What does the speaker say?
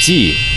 卡记。